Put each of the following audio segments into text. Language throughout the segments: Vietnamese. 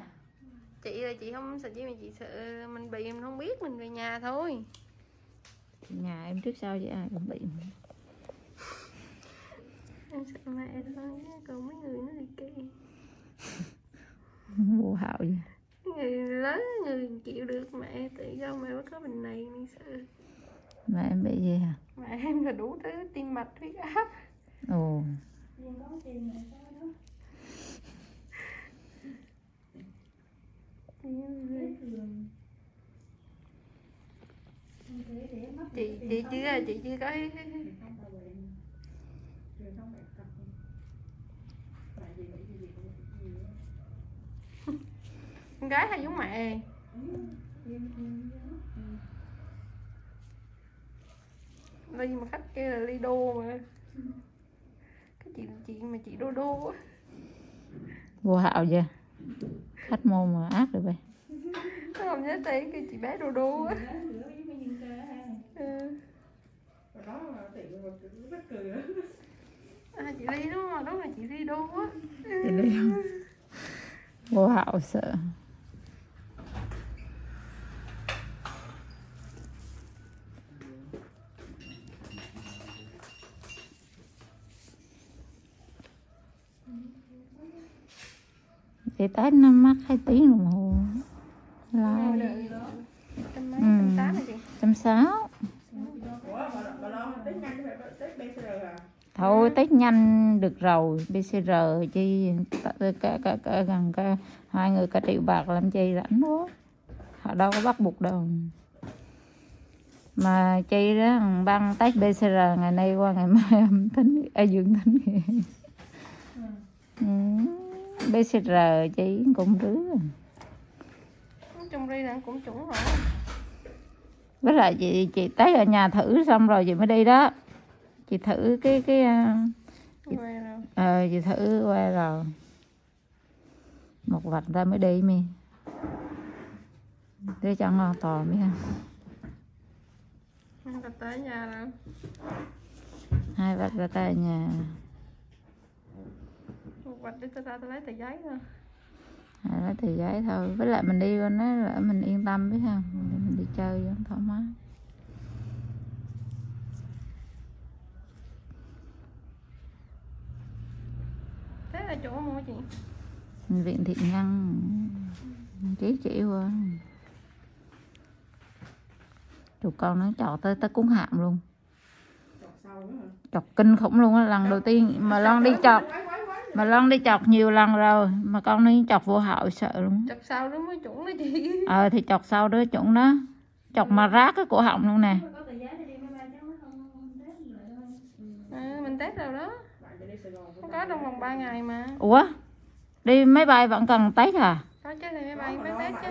À? Chị là chị không sợ chị mà chị sợ mình bị mình không biết mình về nhà thôi. Nhà em trước sau vậy ai cũng bị. Em sợ mẹ thôi còn mấy người nó thì kỳ vô hạo vậy. Người lớn người chịu được mẹ tự do mẹ mới có bệnh này nên sợ. Mà em bị gì hả? Mẹ em là đủ thứ tim mạch huyết áp. Ồ chị chị chưa chị chưa có con gái hay giống mẹ? Ly mà khách kia là ly đô mà. Cái chị chị mà chị đô đô á. Wow hạo vậy? Khách môn mà ác được vậy Nó không nhớ tên cái chị bé đô đô á. Ừ. à, chị ly đúng không? Đúng là chị ly đô á. Chị Ly không? vô sợ Chị tết nó mắc hai tiếng đồng hồ. Đợi trăm Ừ. sáu. Thôi test nhanh được rồi. PCR chi cả, cả, cả, gần cả hai người cả triệu bạc làm chi rảnh quá họ đâu có bắt buộc đâu. Mà chi đó băng test PCR ngày nay qua ngày mai âm tính à, dương tính kìa. Ừ. PCR chi cũng rứa. Chung ly là cũng chuẩn rồi. Với lại chị chị test ở nhà thử xong rồi chị mới đi đó. Chị thử cái cái Ngoài rồi. ờ chị thử qua rồi. Một vạch ra mới đi mi. Để cho ngon tò mi ha. Không có tới nhà rồi hai vạch ra tay nhà vạch đi tôi ra tôi lấy tờ giấy thôi. Hai lấy tờ giấy thôi. Với lại mình đi bên đó là mình yên tâm biết không? Mình đi chơi vẫn thoải mái. Thế là chỗ mua chị viện thiện nhân. Chí chỉ qua tụi con nó chọt tới tới cuốn hạm luôn. Chọt kinh khủng luôn á lần đầu tiên mà lon đi chọt mà lon đi chọt nhiều lần rồi mà con đi chọt vô hậu sợ luôn chọc sau đó mới chuẩn đó chị. Ờ thì chọt sau đó chuẩn đó. Chọt mà rát cái cổ họng luôn nè. À, mình test rồi đó. Không có trong vòng 3 ngày mà. Ủa? Đi máy bay vẫn cần test à? Có chứ này máy bay mới test chứ.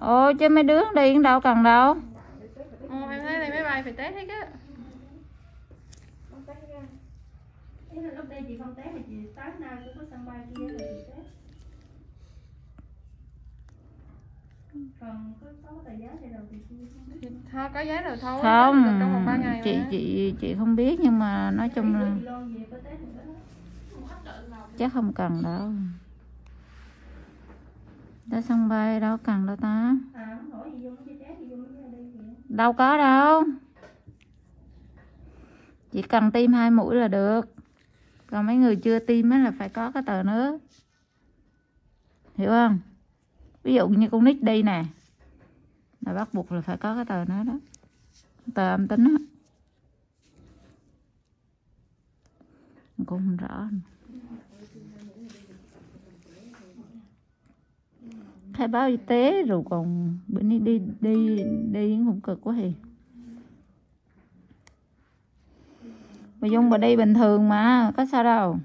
Ồ chứ mấy đứa đi đâu cần đâu. Ừ, em thấy này máy bay phải test hết á Thế là lúc đây chị không test thì chị tới nào cũng có sân bay kia rồi chị test. Còn có có tờ giá thì đầu thì chị không có giấy rồi thôi. Không được trong vòng 3 ngày chị mà. chị chị không biết nhưng mà nói chung là chắc không cần đâu. Tới sân bay đâu cần đâu ta. À đâu có đâu. Chỉ cần tiêm hai mũi là được còn mấy người chưa tiêm á là phải có cái tờ nữa hiểu không? Ví dụ như con nít đi nè, là bắt buộc là phải có cái tờ nó đó. Tờ âm tính á. Cũng không rõ. Khai báo y tế rồi còn bữa nay đi đi đi cũng cực quá thì bà dung bà đi bình thường mà, có sao đâu.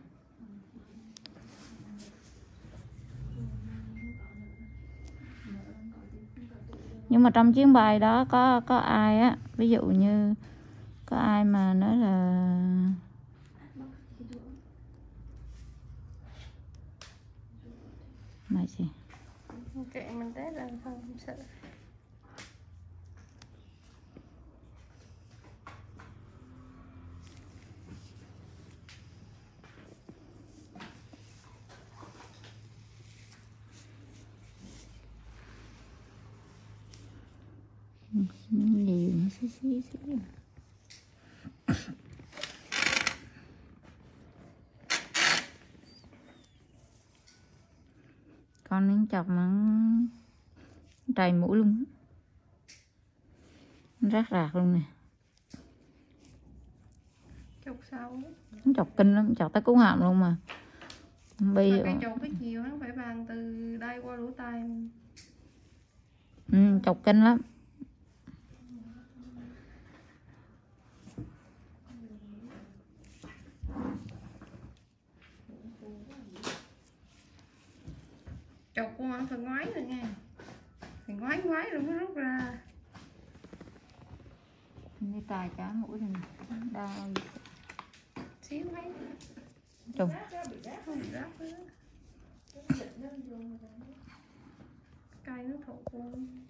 Nhưng mà trong chuyến bay đó có có ai á, ví dụ như có ai mà nói là mày gì? Kệ mình test là không sợ. Nhiều nó xí xí xí con miếng chọc nó đầy mũi luôn. Nó rác rạc luôn nè. Chục sau nó chọc kinh lắm chọc tới cú họng luôn mà. Bị mà cái chục cái chiều nó phải bàn từ đây qua lỗ tai ừ, chọc kinh lắm chục của ăn phải ngoái rồi nha. Phải ngoái ngoái rồi mới rút ra. Như tài trả mũi này nè. đau. Xíu mấy. Trùng cay nó thụ luôn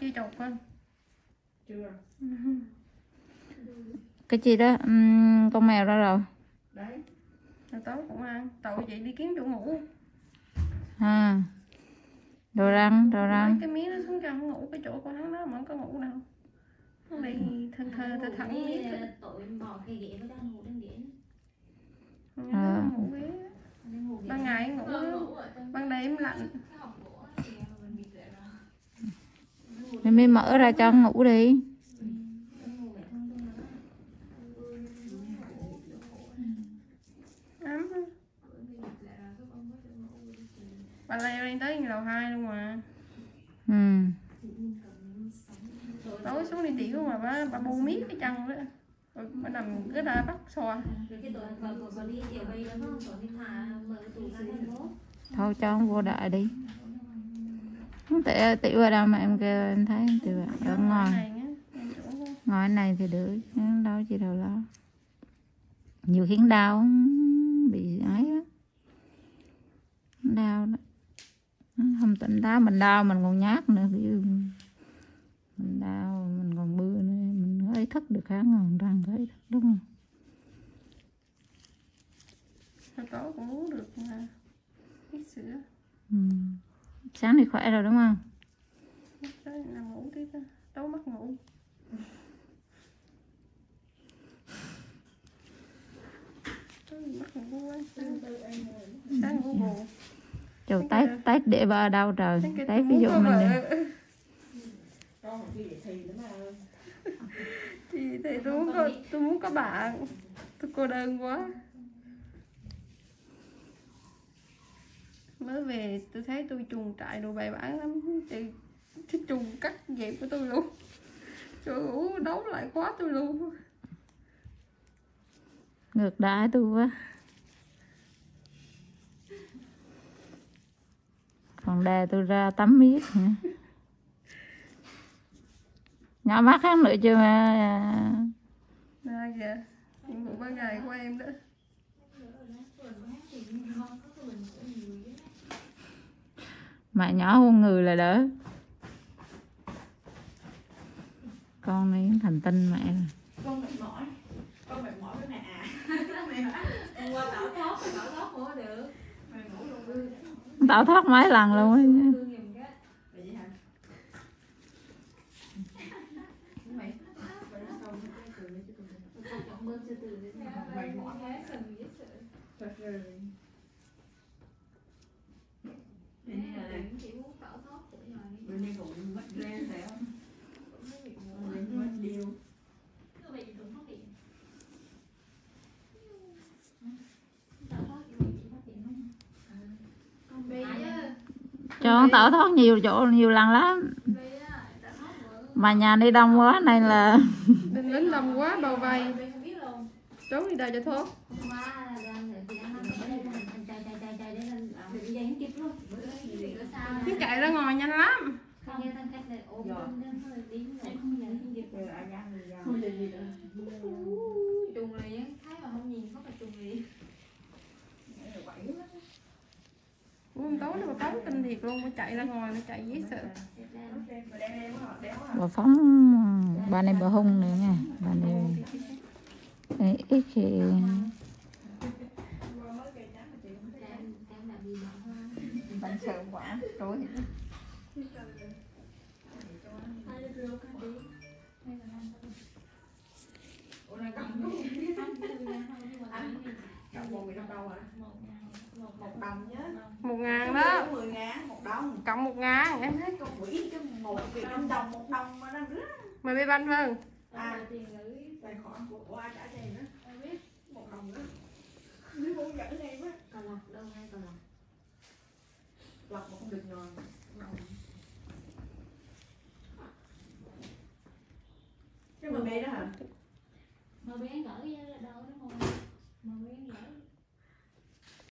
chưa chột con chưa. Cái chi đó ừm, con mèo đó rồi. Đấy. Rồi tối cũng ăn. Tội chị đi kiếm chỗ ngủ. Ha đồ răng đồ răng. cái miếng nó xuống trong ngủ cái chỗ của hắn đó mà không có ngủ đâu. Nó đi thân thơ thơ thẳng miếng. tội bỏ cái ghế nó đang ngủ trên ghế Ờ. ghế. Đang ngủ ghế. ban ngày ngủ ban đêm lạnh Cái học gỗ á, thì mình bịt lại rồi. Thì mới mở ra cho ngủ đi mình ông bà leo lên tới lầu hai luôn mà ừ. mình tối xuống đi tiểu mà bà, bà bu miết cái chân đó rồi bà nằm cứ ra bắt phố. thôi cho con vô đợi đi tại tiểu ở đâu mà em kêu em thấy tiểu ở đó. ngoài này thì được đâu chỉ đâu lo. Nhiều khiến đau bị ấy á. Đau đó. Không tỉnh táo mình đau mình còn nhát nữa mình đau mình còn bưa nữa mình có ý thức được khá ngon răng có ý thức đúng không? Tối cũng uống được mà ít sữa. Ừ. sáng thì khỏe rồi đúng không? Nằm ngủ tiếp á tối mất ngủ. Tối mất ngủ quá. Sáng sáng ngủ bù Trời tết tết để ba đâu trời. Sáng kêu tết ví dụ mình đi thì nữa mà. Ơi thì thì tôi muốn có tôi muốn có bạn. Tôi cô đơn quá mới về tôi thấy tôi chuồng trại đồ bày bản lắm. Thì cái chuồng cắt dẹp của tôi luôn. Trời ngủ đấu lại quá tôi luôn. Ngược đãi tôi quá. Còn đè tôi ra tắm miết nhỏ mắt hắn nữa chưa mà? Ra kìa nhiệm vụ ban ngày của em đó mẹ nhỏ hơn người là đỡ. Con này thành tinh mẹ. Con mệt mỏi. Con mệt mỏi với mẹ à. Mẹ qua tảo thoát, tảo thoát ngủ được. mẹ ngủ luôn ư tao thoát mấy lần luôn á Thương giùm cái. vậy hả mày vậy nó sau cái cười với chứ tôi Không cảm ơn sư tử đấy. mày mỏi Thế cần biết sự. thật rồi Thế Nên là là chỉ muốn tảo thoát của nhà đi. bữa nay cũng mất lên phải không Cũng mới bị ngủ. lên mất điều Cứ vậy thì đúng phát hiện. Tảo thoát thì mình chỉ phát hiện không? Con bị á. Con tao thoát nhiều chỗ nhiều lần lắm. Tảo mà nhà đi đông quá nên là đừng đến đông quá bao vây. Không trốn đi đâu cho thoát. Hôm qua là đang ở thì đang chạy ra ngoài nó chạy dễ sợ bà phóng bà này bà hung nữa nha bà này Ê, ít khi bạn sợ quá rồi Cộng một đồng đâu à? Một đồng nhớ. một ngàn đó Mười ngàn một đồng. cộng một ngàn em thấy Con quỷ cái một việc năm đồng một đồng mà nó rứa. mời bé banh vâng À, tài khoản của của ai trả tiền đó. Ai biết? Một đồng đó. Nếu muốn dẫn em á. còn lọc đâu ngay còn lọc Lọc mà không được rồi. Cái mà bé đó hả? mà bé gửi đâu đó ngồi